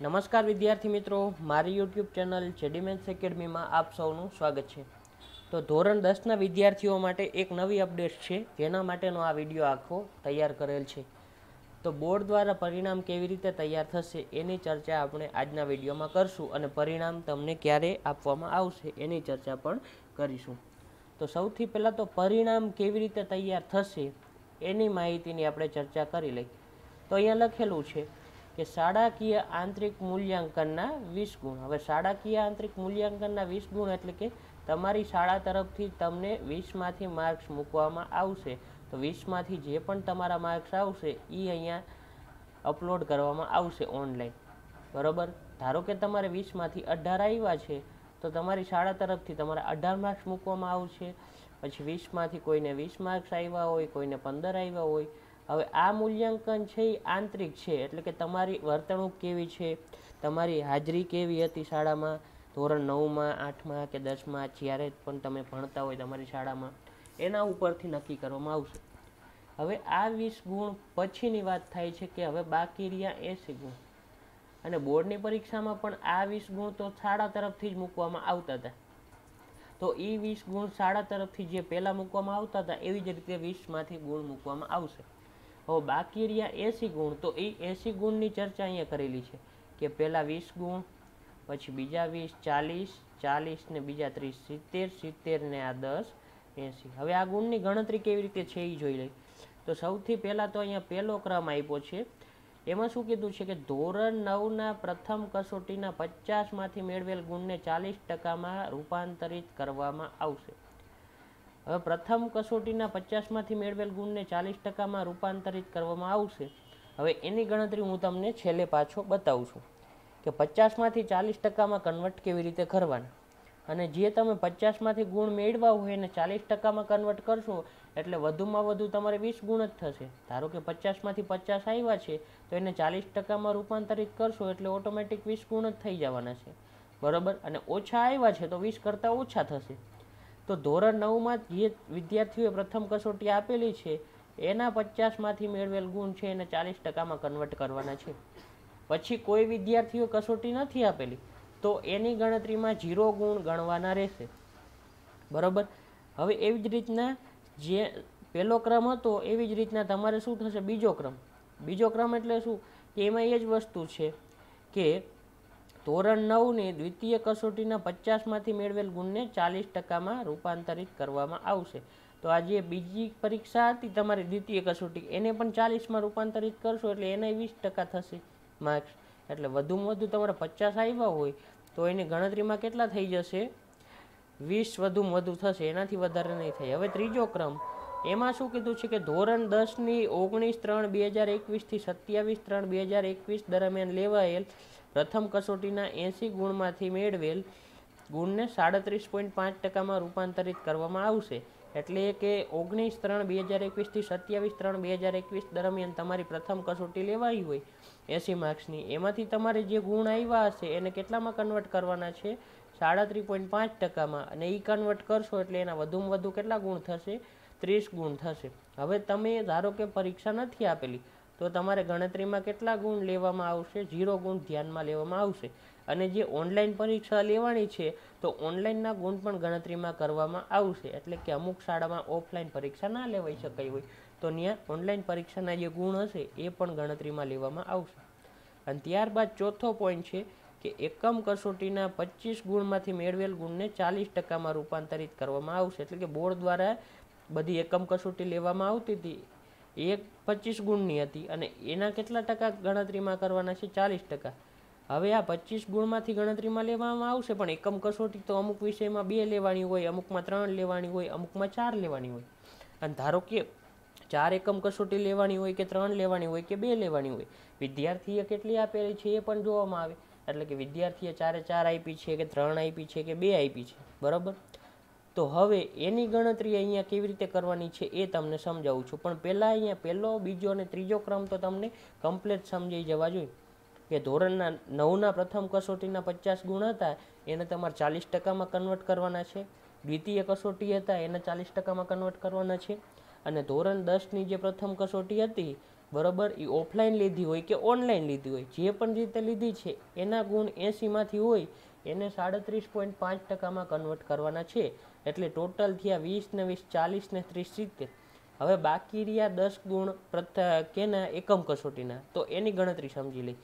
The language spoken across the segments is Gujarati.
નમસ્કાર વિદ્યાર્થી મિત્રો, મારી યુટ્યુબ ચેનલ જેડીમેન્સ એકેડમીમાં આપ સૌનું સ્વાગત છે. તો ધોરણ દસના વિદ્યાર્થીઓ માટે એક નવી અપડેટ છે, જેના માટેનો આ વીડિયો આખો તૈયાર કરેલ છે. તો બોર્ડ દ્વારા પરિણામ કેવી રીતે તૈયાર થશે એની ચર્ચા આપણે આજના વિડીયોમાં કરશું અને પરિણામ તમને ક્યારે આપવામાં આવશે એની ચર્ચા પણ કરીશું. તો સૌથી પહેલાં તો પરિણામ કેવી રીતે તૈયાર થશે એની માહિતીની આપણે ચર્ચા કરી લઈ તો અહીંયા લખેલું છે કે શાળાકીય આંતરિક મૂલ્યાંકનના વીસ ગુણ. હવે શાળાકીય આંતરિક મૂલ્યાંકનના વીસ ગુણ એટલે કે તમારી શાળા તરફથી તમને વીસમાંથી માર્ક્સ મૂકવામાં આવશે. તો વીસમાંથી જે પણ તમારા માર્ક્સ આવશે એ અહીંયા અપલોડ કરવામાં આવશે ઓનલાઈન. બરાબર? ધારો કે તમારે વીસમાંથી અઢાર આવ્યા છે, તો તમારી શાળા તરફથી તમારા અઢાર માર્ક્સ મૂકવામાં આવશે. પછી વીસમાંથી કોઈને વીસ માર્ક્સ આવ્યા હોય, કોઈને પંદર આવ્યા હોય હવે આ મૂલ્યાંકન છે એ આંતરિક છે, એટલે કે તમારી વર્તણૂક કેવી છે, તમારી હાજરી કેવી હતી શાળામાં? ધોરણ નવમાં, આઠમાં કે દસમાં, જ્યારે પણ તમે ભણતા હોય તમારી શાળામાં, એના ઉપરથી નક્કી કરવામાં આવશે. હવે આ વીસ ગુણ પછીની વાત થાય છે કે હવે બાકી રહ્યા એંસી ગુણ. અને બોર્ડની પરીક્ષામાં પણ આ વીસ ગુણ તો શાળા તરફથી જ મૂકવામાં આવતા હતા. તો એ વીસ ગુણ શાળા તરફથી જે પહેલાં મૂકવામાં આવતા હતા, એવી જ રીતે વીસમાંથી ગુણ મૂકવામાં આવશે. હવે બાકી રહ્યા એંસી ગુણ, તો એ એંસી ગુણની ચર્ચા અહીંયા કરેલી છે કે પહેલાં વીસ ગુણ, પછી બીજા વીસ, ચાલીસ ચાલીસ ને બીજા ત્રીસ, સિત્તેર સિત્તેર ને આ દસ, એંસી. હવે આ ગુણની ગણતરી કેવી રીતે છે એ જોઈ લઈ તો સૌથી પહેલાં તો અહીંયા પહેલો ક્રમ આપ્યો છે. એમાં શું કીધું છે કે ધોરણ નવના પ્રથમ કસોટીના પચાસમાંથી મેળવેલ ગુણને ચાલીસ ટકામાં રૂપાંતરિત કરવામાં આવશે. હવે પ્રથમ કસોટીના પચાસમાંથી મેળવેલ ગુણને ચાલીસ ટકામાં રૂપાંતરિત કરવામાં આવશે. હવે એની ગણતરી હું તમને છેલ્લે પાછો બતાવું છું કે પચાસમાંથી ચાલીસ ટકામાં કન્વર્ટ કેવી રીતે કરવાના? અને જે તમે પચાસમાંથી ગુણ મેળવા હોય એને ચાલીસ ટકામાં કન્વર્ટ કરશો એટલે વધુમાં વધુ તમારે વીસ ગુણ જ થશે. ધારો કે પચાસમાંથી પચાસ આવ્યા છે, તો એને ચાલીસ ટકામાં રૂપાંતરિત કરશો એટલે ઓટોમેટિક વીસ ગુણ જ થઈ જવાના છે. બરાબર? અને ઓછા આવ્યા છે તો વીસ કરતાં ઓછા થશે. તો ધોરણ નવમાં જે વિદ્યાર્થીઓએ પ્રથમ કસોટી આપેલી છે. એના પચાસમાંથી મેળવેલ ગુણ છે એને ચાલીસ ટકામાં કન્વર્ટ કરવાના છે. પછી કોઈ વિદ્યાર્થીઓ કસોટી નથી આપેલી, તો એની ગણતરીમાં જીરો ગુણ ગણવાના રહેશે. બરાબર? હવે એવી જ રીતના જે પહેલો ક્રમ હતો, એવી જ રીતના તમારે શું થશે? બીજો ક્રમ. બીજો ક્રમ એટલે શું? કે એમાં એ જ વસ્તુ છે કે ધોરણ નવની દ્વિતીય કસોટીના પચાસમાંથી મેળવેલ ગુણને ચાલીસ ટકામાં રૂપાંતરિત કરવામાં આવશે. તો આ જે બીજી પરીક્ષા હતી તમારી દ્વિતીય કસોટી. એને પણ ચાલીસમાં રૂપાંતરિત કરશો એટલે એને વીસ ટકા થશે માર્ક્સ એટલે વધુમાં વધુ તમારે પચાસ આવ્યા હોય તો એની ગણતરીમાં કેટલા થઈ જશે? વીસ વધુમાં વધુ થશે, એનાથી વધારે નહીં થાય. હવે ત્રીજો ક્રમ. એમાં શું કીધું છે કે ધોરણ દસની ઓગણીસ ત્રણ બે હજાર એકવીસથી સત્યાવીસ ત્રણ બે હજાર એકવીસ દરમિયાન લેવાયેલ પ્રથમ કસોટીના એંસી ગુણમાંથી મેળવેલ ગુણને સાડત્રીસ પોઈન્ટ પાંચ ટકામાં રૂપાંતરિત કરવામાં આવશે. એટલે કે ઓગણીસ ત્રણ બે હજાર એકવીસથી સત્યાવીસ ત્રણ બે હજાર એકવીસ દરમિયાન તમારી પ્રથમ કસોટી લેવાઈ હોય એંસી માર્ક્સની. એમાંથી તમારે જે ગુણ આવ્યા હશે એને કેટલામાં કન્વર્ટ કરવાના છે? સાડત્રીસ પોઈન્ટ પાંચ ટકામાં. અને એ કન્વર્ટ કરશો એટલે એના વધુમાં વધુ કેટલા ગુણ થશે? ત્રીસ ગુણ થશે. હવે તમે ધારો કે પરીક્ષા નથી આપેલી તો તમારે ગણતરીમાં કેટલા ગુણ લેવામાં આવશે? ઝીરો ગુણ ધ્યાનમાં લેવામાં આવશે. અને જે ઓનલાઈન પરીક્ષા લેવાની છે, તો ઓનલાઈનના ગુણ પણ ગણતરીમાં કરવામાં આવશે. એટલે કે અમુક શાળામાં ઓફલાઈન પરીક્ષા ના લેવાઈ શકાય હોય. તો ત્યાં ઓનલાઈન પરીક્ષાના જે ગુણ હશે, એ પણ ગણતરીમાં લેવામાં આવશે. અને ત્યારબાદ ચોથો પોઈન્ટ છે કે એકમ કસોટીના પચીસ ગુણમાંથી મેળવેલ ગુણને ચાલીસ ટકામાં રૂપાંતરિત કરવામાં આવશે. એટલે કે બોર્ડ દ્વારા બધી એકમ કસોટી લેવામાં આવતી હતી. એક પચીસ ગુણની હતી અને એના કેટલા ટકા ગણતરીમાં કરવાના છે? ચાલીસ ટકા. હવે આ પચીસ ગુણમાંથી ગણતરીમાં લેવામાં આવશે, પણ એકમ કસોટી તો અમુક વિષયમાં બે લેવાની હોય, અમુકમાં ત્રણ લેવાની હોય, અમુકમાં ચાર લેવાની હોય. અને ધારો કે ચાર એકમ કસોટી લેવાની હોય કે ત્રણ લેવાની હોય કે બે લેવાની હોય, વિદ્યાર્થીએ કેટલી આપેલી છે એ પણ જોવામાં આવે. એટલે કે વિદ્યાર્થીએ ચારે ચાર આપી છે કે ત્રણ આપી છે કે બે આપી છે. બરાબર? તો હવે એની ગણતરી અહીંયા કેવી રીતે કરવાની છે એ તમને સમજાવું છું. પણ પહેલાં અહીંયા પહેલો, બીજો અને ત્રીજો ક્રમ તો તમને કમ્પ્લીટ સમજાઈ જવા જોઈએ. કે ધોરણના નવના પ્રથમ કસોટીના પચાસ ગુણ હતા, એને તમારે ચાલીસ ટકામાં કન્વર્ટ કરવાના છે. દ્વિતીય કસોટી હતા, એને ચાલીસ ટકામાં કન્વર્ટ કરવાના છે. અને ધોરણ દસની જે પ્રથમ કસોટી હતી, બરાબર એ ઓફલાઈન લીધી હોય કે ઓનલાઈન લીધી હોય, જે પણ રીતે લીધી છે, એના ગુણ એંસીમાંથી હોય એને સાડત્રીસ પોઈન્ટ પાંચ ટકામાં કન્વર્ટ કરવાના છે. એટલે ટોટલ થયા વીસ ને વીસ ચાલીસ ને ત્રીસ, સિત્તેર. હવે બાકી રહ્યા દસ ગુણ પ્રથા કેના એકમ કસોટીના? તો એની ગણતરી સમજી લઈ.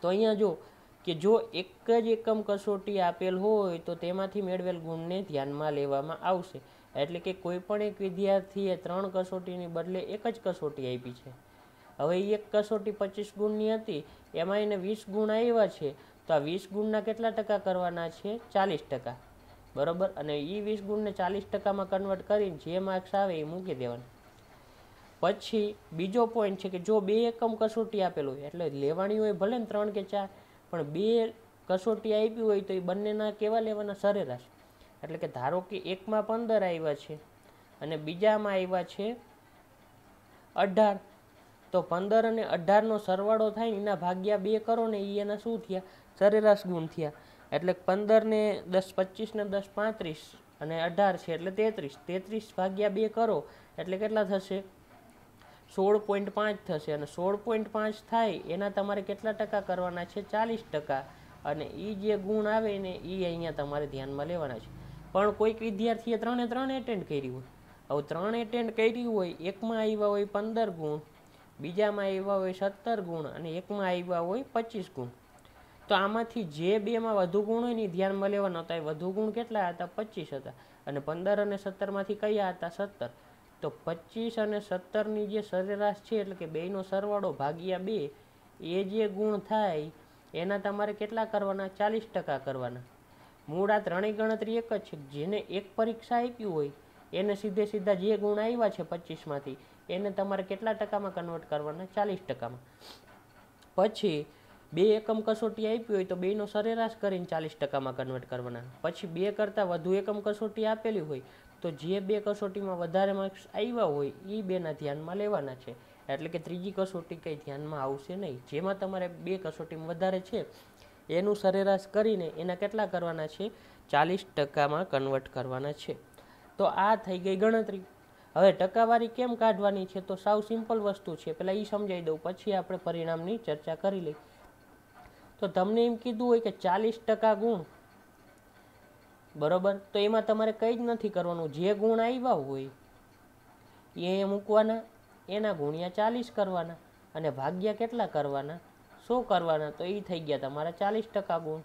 તો અહીંયા જો કે જો એક જ એકમ કસોટી આપેલ હોય, તો તેમાંથી મેળવેલ ગુણને ધ્યાનમાં લેવામાં આવશે. એટલે કે કોઈ પણ એક વિદ્યાર્થીએ ત્રણ કસોટીની બદલે એક જ કસોટી આપી છે. હવે એક કસોટી પચીસ ગુણની હતી, એમાં એને વીસ ગુણ આવ્યા છે. તો આ વીસ ગુણના કેટલા ટકા કરવાના છે? ચાલીસ ટકા. બરાબર? અને એ વીસ ગુણને ચાલીસ ટકામાં કન્વર્ટ કરીને જે માર્ક્સ આવે એ મૂકી દેવાના. પછી બીજો પોઈન્ટ છે કે જો બે એકમ કસોટી આપેલું હોય, એટલે લેવાની હોય ભલે ને ત્રણ કે ચાર, પણ બે કસોટી આપી હોય તો એ બંનેના કેવા લેવાના? સરેરાશ. એટલે કે ધારો કે એકમાં પંદર આવ્યા છે અને બીજામાં આવ્યા છે અઢાર તો પંદર અને અઢારનો સરવાળો થાય એના ભાગ્યા બે કરો ને એ એના શું થયા? સરેરાશ ગુણ થયા. એટલે પંદર ને દસ પચીસ ને દસ પાંત્રીસ અને અઢાર છે એટલે તેત્રીસ. તેત્રીસ ભાગ્યા બે કરો એટલે કેટલા થશે? સોળ પોઈન્ટ પાંચ થશે અને સોળ પોઈન્ટ પાંચ થાય એના તમારે કેટલા ટકા કરવાના છે? ચાલીસ ટકા. અને એ જે ગુણ આવે ને એ અહીંયા તમારે ધ્યાનમાં લેવાના છે. પણ કોઈક વિદ્યાર્થીએ ત્રણે ત્રણ એટેન્ડ કરી હોય. હવે ત્રણ એટેન્ડ કરી હોય, એકમાં આવ્યા હોય પંદર ગુણ. બીજામાં આવ્યા હોય સત્તર ગુણ અને એકમાં આવ્યા હોય પચીસ ગુણ. તો આમાંથી જે બેમાં વધુ ગુણ હોય ને ધ્યાનમાં લેવાના હતા. એ વધુ ગુણ કેટલા હતા? પચીસ હતા. અને પંદર અને સત્તરમાંથી કયા હતા? સત્તર. તો પચીસ અને સત્તરની જે સરેરાશ છે, એટલે કે બેનો સરવાળો ભાગ્યા બે, એ જે ગુણ થાય, એના તમારે કેટલા કરવાના? ચાલીસ ટકા કરવાના. મૂળ આ ત્રણેય ગણતરી એક જ છે. જેને એક પરીક્ષા આપી હોય, એને સીધે સીધા જે ગુણ આવ્યા છે પચીસમાંથી એને તમારે કેટલા ટકામાં કન્વર્ટ કરવાના? ચાલીસ ટકામાં. પછી બે એકમ કસોટી આપી હોય તો બેનો સરેરાશ કરીને ચાલીસ ટકામાં કન્વર્ટ કરવાના. પછી બે કરતાં વધુ એકમ કસોટી આપેલી હોય તો જે બે કસોટીમાં વધારે માર્ક્સ આવ્યા હોય એ બેના ધ્યાનમાં લેવાના છે. એટલે કે ત્રીજી કસોટી કંઈ ધ્યાનમાં આવશે નહીં. જેમાં તમારે બે કસોટીમાં વધારે છે, એનું સરેરાશ કરીને એના કેટલા કરવાના છે? ચાલીસ ટકામાં કન્વર્ટ કરવાના છે. તો આ થઈ ગઈ ગણતરી. હવે ટકાવારી કેમ કાઢવાની છે? તો સાવ સિમ્પલ વસ્તુ છે. પહેલાં એ સમજાવી દઉં, પછી આપણે પરિણામની ચર્ચા કરી લઈ તો તમને એમ કીધું હોય કે ચાલીસ ટકા ગુણ. બરોબર? તો એમાં તમારે કંઈ જ નથી કરવાનું. જે ગુણ આવ્યા હોય, એ મૂકવાના, એના ગુણ્યા ચાલીસ કરવાના. અને ભાગ્યા કેટલા કરવાના? સો કરવાના. તો એ થઈ ગયા તમારા ચાલીસ ટકા ગુણ.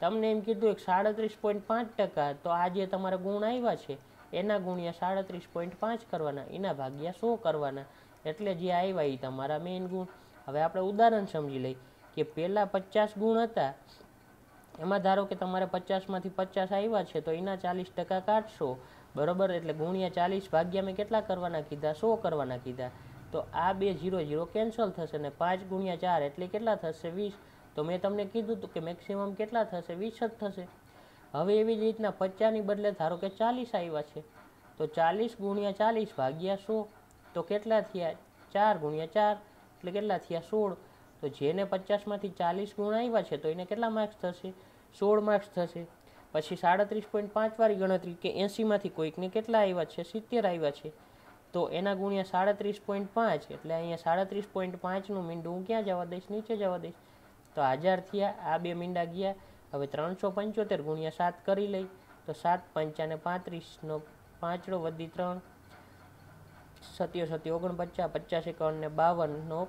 તમને એમ કીધું એક સાડત્રીસ પોઈન્ટ પાંચ ટકા. તો આ જે તમારા ગુણ આવ્યા છે એના ગુણ્યા સાડત્રીસ પોઈન્ટ પાંચ કરવાના, એના ભાગ્યા સો કરવાના. એટલે જે આવ્યા એ તમારા મેઇન ગુણ. હવે આપણે ઉદાહરણ સમજી લઈ કે પહેલાં પચાસ ગુણ હતા. એમાં ધારો કે તમારે પચાસમાંથી પચાસ આવ્યા છે, તો એના ચાલીસ ટકા કાઢશો. બરોબર? એટલે ગુણ્યા ચાલીસ ભાગ્યા મેં કેટલા કરવાના કીધા? સો કરવાના કીધા. તો આ બે જીરો જીરો કેન્સલ થશે ને પાંચ ગુણ્યા ચાર એટલે કેટલા થશે? વીસ. તો મેં તમને કીધું હતું કે મેક્સિમમ કેટલા થશે? વીસ જ થશે. હવે એવી રીતના પચાસની બદલે ધારો કે ચાલીસ આવ્યા છે. તો ચાલીસ ગુણ્યા ચાલીસ ભાગ્યા સો, તો કેટલા થયા? ચાર ગુણ્યા ચાર, એટલે કેટલા થયા? સોળ. તો જેને પચાસમાંથી ચાલીસ ગુણ આવ્યા છે, તો એને કેટલા માર્ક્સ થશે? સોળ માર્ક્સ થશે. પછી સાડત્રીસ પોઈન્ટ પાંચવાળી ગણતરી કે એંસીમાંથી કોઈકને કેટલા આવ્યા છે? સિત્તેર આવ્યા છે. તો એના ગુણ્યા સાડત્રીસ પોઈન્ટ પાંચ, એટલે અહીંયા સાડત્રીસ પોઈન્ટ પાંચનું મીંડું હું ક્યાં જવા દઈશ? નીચે જવા દઈશ. તો હાજર થયા, આ બે મીંડા ગયા. હવે ત્રણસો પંચોતેર ગુણ્યા સાત કરી લઈ, તો સાત પંચાને પાંત્રીસનો પાંચડો વધી ત્રણ. સત્યો સત્યો ઓગણપચાસ, પચાસ એકાવન ને બાવનનો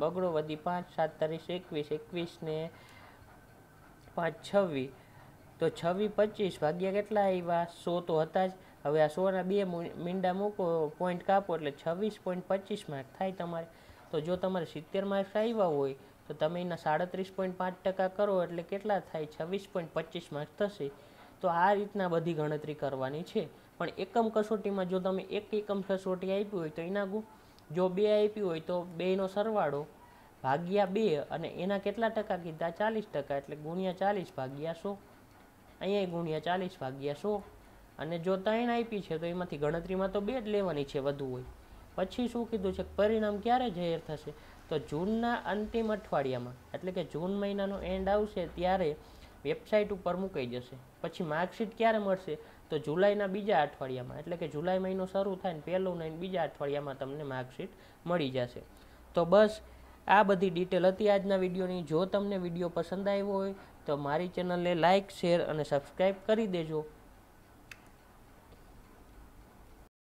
બગડો વધી પાંચ, સાત ત્રીસ એકવીસ એકવીસ ને પાંચ છવ્વીસ. તો છવ્વીસ પચીસ ભાગ્યા કેટલા આવ્યા સો તો હતા જ. હવે આ સોના બે મીંડા મૂકો પોઈન્ટ કાપો એટલે છવ્વીસ પોઈન્ટ પચીસ માર્ક થાય તમારે. તો જો તમારે સિત્તેર માર્ક્સ આવ્યા હોય તો તમે એના સાડત્રીસ પોઈન્ટ પાંચ ટકા કરો એટલે કેટલા થાય? છવ્વીસ પોઈન્ટ પચીસ માર્ક થશે. તો આ રીતના બધી ગણતરી કરવાની છે. પણ એકમ કસોટીમાં જો તમે એક એકમ કસોટી આપી હોય તો એના જો બે આપી હોય તો બેનો સરવાળો ભાગ્યા બે અને એના કેટલા ટકા કીધા? ચાલીસ ટકા. એટલે ગુણ્યા ચાલીસ ભાગ્યા સો. અહીંયા ગુણ્યા ચાલીસ ભાગ્યા સો. અને જો ત્રણ આપી છે તો એમાંથી ગણતરીમાં તો બે જ લેવાની છે વધુ હોય. પછી શું કીધું છે? પરિણામ ક્યારે જાહેર થશે? તો જૂનના અંતિમ અઠવાડિયામાં, એટલે કે જૂન મહિનાનો એન્ડ આવશે ત્યારે વેબસાઇટ ઉપર મૂકાઈ જશે. પછી માર્કશીટ ક્યારે મળશે? તો જુલાઈના બીજા અઠવાડિયામાં, એટલે કે જુલાઈ મહિનો શરૂ થાય ને પહેલું નહીં બીજા અઠવાડિયામાં તમને માર્કશીટ મળી જશે. તો બસ, આ બધી ડિટેલ હતી આજના વિડીયોની. જો તમને વીડિયો પસંદ આવ્યો હોય, તો મારી ચેનલને લાઇક શેર અને સબસ્ક્રાઈબ કરી દેજો.